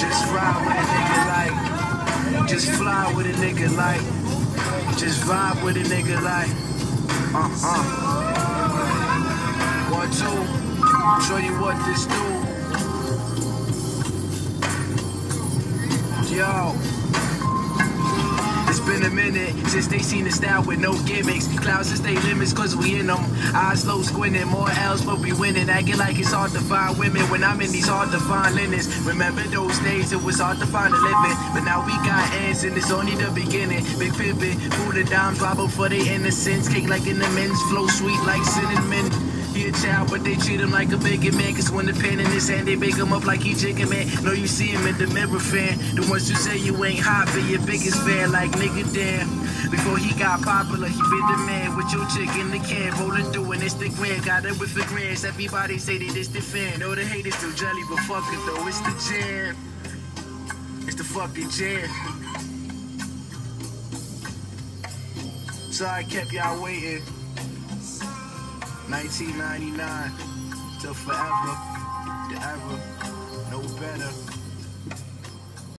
Just ride with a nigga like. Just fly with a nigga like. Just vibe with a nigga like. Uh huh. One, two. Show you what this do. Yo. Been a minute since they seen the style with no gimmicks. Clouds and stay limits cause we in them. Eyes slow squinting, more L's but we winning. Acting like it's hard to find women when I'm in these hard to find linens. Remember those days it was hard to find a living. But now we got ends and it's only the beginning. Big pivot, food and dimes, robber for their innocence. Cake like in the men's flow sweet like cinnamon. But they treat him like a bigger man. Cause when the pen in his hand, they bake him up like he chicken man. Know you see him in the mirror fan. The ones who say you ain't hot, be your biggest fan. Like nigga, damn. Before he got popular, he been the man with your chick in the can. Rolling through an Instagram, got it with the grants. Everybody say they this the fan. Know the haters still jelly, but fuck it though, it's the jam. It's the fucking jam. So I kept y'all waiting. 1999 till forever, forever, no better.